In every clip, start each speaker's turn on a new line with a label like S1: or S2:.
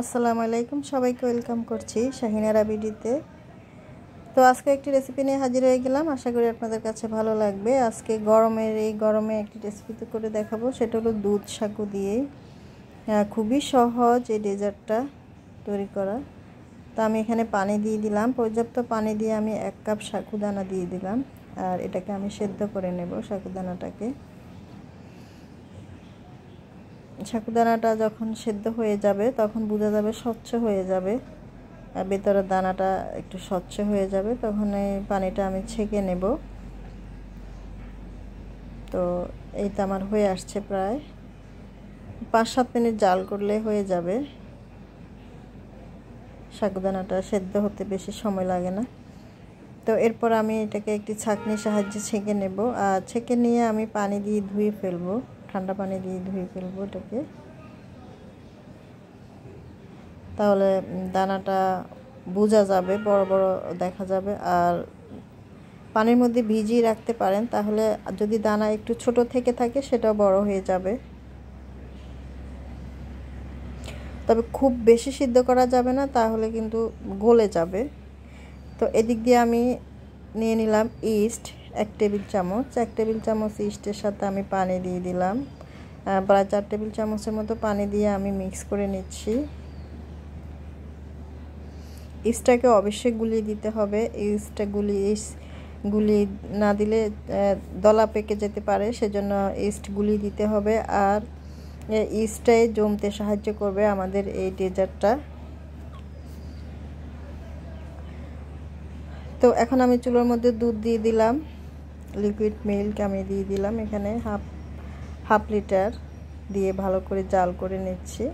S1: আসসালামু আলাইকুম, সবাইকে ওয়েলকাম করছি শাহিনারা বিডিতে তো আজকে একটি রেসিপি নিয়ে হাজির হয়ে গেলাম, আশা করি আপনাদের কাছে ভালো লাগবে। আজকে গরমের, এই গরমে একটি রেসিপি তো করে দেখাবো, সেটা হলো দুধ সাকু দিয়ে খুবই সহজ এই ডেজার্টটা তৈরি করা। তো আমি এখানে পানি দিয়ে দিলাম, পর্যাপ্ত পানি দিয়ে আমি এক কাপ সাকুদানা দিয়ে দিলাম, আর এটাকে আমি সেদ্ধ করে নেব সাকুদানাটাকে সাকুদানাটা যখন সেদ্ধ হয়ে যাবে, তখন বোঝা যাবে স্বচ্ছ হয়ে যাবে। আর ভেতরের দানাটা একটু স্বচ্ছ হয়ে যাবে, তখন এই পানিটা আমি ছেঁকে নেব। তো এই তো আমার হয়ে আসছে প্রায়। পাঁচ সাত মিনিট জাল করলে হয়ে যাবে। সাকুদানাটা সেদ্ধ হতে বেশি সময় লাগে না। তো এরপর আমি এটাকে একটি ছাঁকনির সাহায্যে ছেঁকে নেব। আর ছেঁকে নিয়ে আমি পানি দিয়ে ধুয়ে ফেলব। ঠান্ডা পানি দিয়ে ধুয়ে ফেলব এটাকে। তাহলে দানাটা বোঝা যাবে, বড় বড় দেখা যাবে। আর পানির মধ্যে ভিজিয়ে রাখতে পারেন, তাহলে যদি দানা একটু ছোট থেকে থাকে সেটাও বড় হয়ে যাবে। তবে খুব বেশি সিদ্ধ করা যাবে না, তাহলে কিন্তু গলে যাবে। তো এদিক দিয়ে আমি নিয়ে নিলাম ইস্ট। এক টেবিল চামচ, এক টেবিল চামচ ইস্টের সাথে আমি পানি দিয়ে দিলাম। প্রায় চার টেবিল চামচের মতো পানি দিয়ে আমি মিক্স করে নিচ্ছি। ইস্টটাকে অবশ্যই গুলিয়ে দিতে হবে। ইস্টটা গুলি গুলি না দিলে দলা পেকে যেতে পারে, সেজন্য ইস্ট গুলিয়ে দিতে হবে। আর ইস্টটাই জমতে সাহায্য করবে আমাদের এই ডেজার্টটা। তো এখন আমি চুলোর মধ্যে দুধ দিয়ে দিলাম। লিকুইড মিল্ক আমি দিয়ে দিলাম। এখানে হাফ হাফ লিটার দিয়ে ভালো করে জাল করে নিচ্ছি।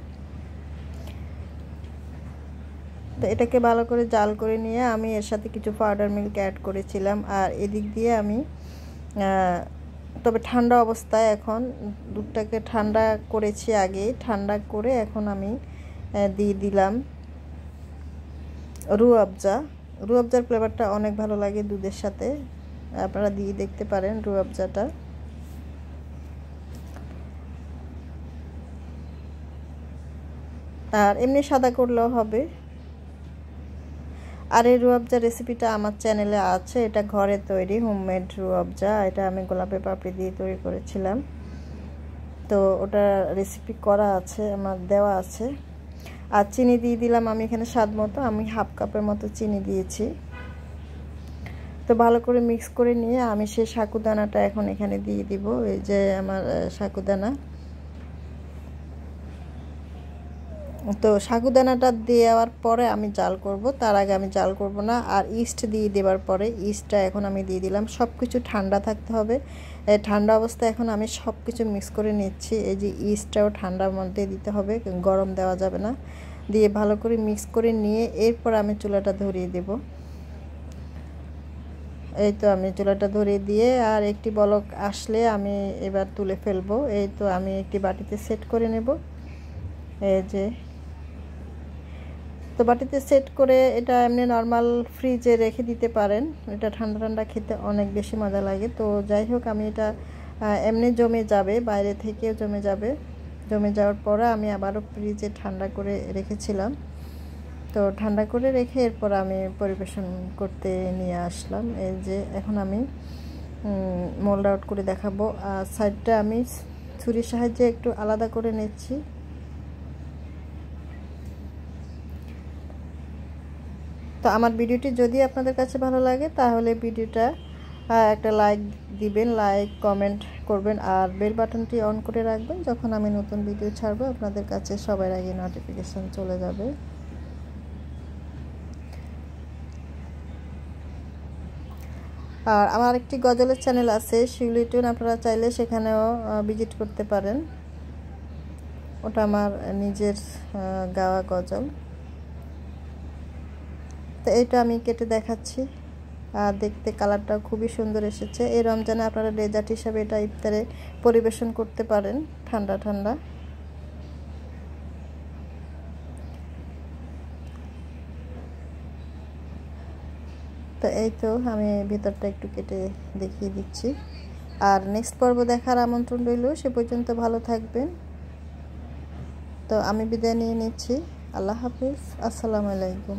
S1: তো এটাকে ভালো করে জাল করে নিয়ে আমি এর সাথে কিছু পাউডার মিল্ক অ্যাড করেছিলাম। আর এদিক দিয়ে আমি তবে ঠান্ডা অবস্থায় এখন দুধটাকে ঠান্ডা করেছি আগে ঠান্ডা করে এখন আমি দিয়ে দিলাম রু আফজা। রু আফজার ফ্লেভারটা অনেক ভালো লাগে দুধের সাথে। আপনারা দিয়ে দেখতে পারেন রু আফজাটা আর এমনি সাদা করলেও হবে। আর এই রুয়াবজা রেসিপিটা আমার চ্যানেলে আছে, এটা ঘরে তৈরি হোমমেড রুয়াবজা এটা আমি গোলাপে পাপড়ি দিয়ে তৈরি করেছিলাম। তো ওটা রেসিপি করা আছে, আমার দেওয়া আছে। আর চিনি দিয়ে দিলাম আমি এখানে স্বাদ মতো, আমি হাফ কাপের মতো চিনি দিয়েছি। তো ভালো করে মিক্স করে নিয়ে আমি সেই সাকুদানাটা এখন এখানে দিয়ে দিব, এই যে আমার সাকুদানা তো সাগুদানাটা দেওয়ার পরে আমি জাল করব, তার আগে আমি জাল করব না, আর ইস্ট দিয়ে দেওয়ার পরে ইস্টটা এখন আমি দিয়ে দিলাম। সব কিছু ঠান্ডা থাকতে হবে। ঠান্ডা অবস্থায় এখন আমি সব কিছু মিক্স করে নিচ্ছি, এই যে ইস্টটাও ঠান্ডার মধ্যে দিতে হবে, গরম দেওয়া যাবে না। দিয়ে ভালো করে মিক্স করে নিয়ে এরপর আমি চুলাটা ধরিয়ে দেব। এই তো আমি চুলাটা ধরিয়ে দিয়ে আর একটি বলক আসলে আমি এবার তুলে ফেলব। এই তো আমি একটি বাটিতে সেট করে নেব। এই যে। তো বাটিতে সেট করে এটা এমনি নর্মাল ফ্রিজে রেখে দিতে পারেন। এটা ঠান্ডা ঠান্ডা খেতে অনেক বেশি মজা লাগে। তো যাই হোক, আমি এটা এমনি জমে যাবে, বাইরে থেকেও জমে যাবে। জমে যাওয়ার পরে আমি আবারও ফ্রিজে ঠান্ডা করে রেখেছিলাম। তো ঠান্ডা করে রেখে এরপর আমি পরিবেশন করতে নিয়ে আসলাম। এই যে এখন আমি মোল্ড আউট করে দেখাবো। আর সাইডটা আমি ছুরির সাহায্যে একটু আলাদা করে নিচ্ছি। তো আমার ভিডিওটি যদি আপনাদের কাছে ভালো লাগে, তাহলে ভিডিওটা একটা লাইক দিবেন লাইক কমেন্ট করবেন, আর বেল বাটনটি অন করে রাখবেন। যখন আমি নতুন ভিডিও ছাড়বো, আপনাদের কাছে সবার আগে নোটিফিকেশান চলে যাবে। আর আমার একটি গজলের চ্যানেল আছে শিউলিটুন আপনারা চাইলে সেখানেও ভিজিট করতে পারেন। ওটা আমার নিজের গাওয়া গজল। তো এইটা আমি কেটে দেখাচ্ছি। আর দেখতে কালারটা খুবই সুন্দর এসেছে। এই রমজানে আপনারা ডেজার্ট হিসাবে এটা ইফতারে পরিবেশন করতে পারেন, ঠান্ডা ঠান্ডা। তো এই তো আমি ভেতরটা একটু কেটে দেখিয়ে দিচ্ছি। আর নেক্সট পর্ব দেখার আমন্ত্রণ রইল, সে পর্যন্ত ভালো থাকবেন। তো আমি বিদায় নিয়ে নিচ্ছি। আল্লাহ হাফিজ। আসসালামু আলাইকুম।